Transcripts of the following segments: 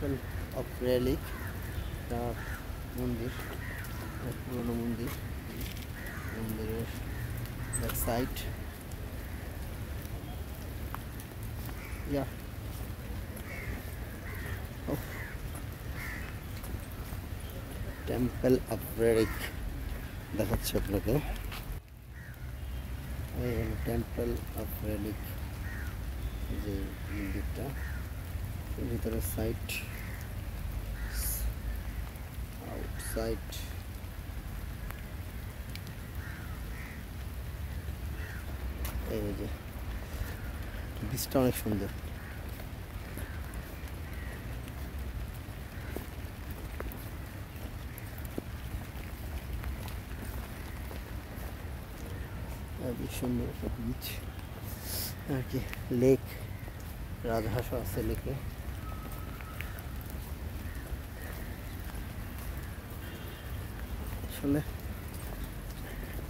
Temple of relic একটা মন্দির এক পুরনো মন্দির মন্দিরের back side yeah temple of relic দেখাচ্ছে আপনাকে এই হলো টেম্পল অফ রেলিক যে মন্দিরটা ভিতরে সাইড আউটসাইড এই যে বীজটা অনেক সুন্দর। সুন্দর একটা বিচ আর কি লেক রাজহাঁসও আছে লেকে আসলে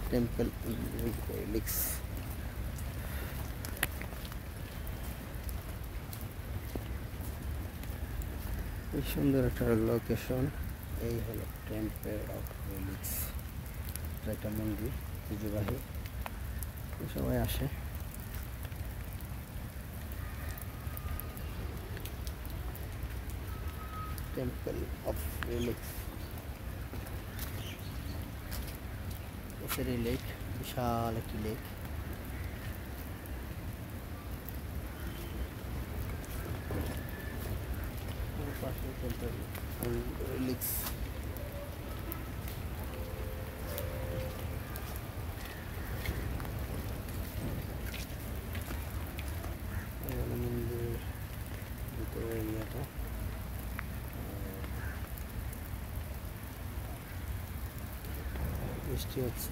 টেম্পল লিক্স এই সুন্দর একটা লোকেশন এই হলো টেম্পল অফ রিলিক্স এটা একটা মন্দির ঐতিহ্যবাহী সবাই আসে টেম্পল অফ রিলিক্স এই লেক বিশাল একটি লেক। পাশে টেম্পল остается.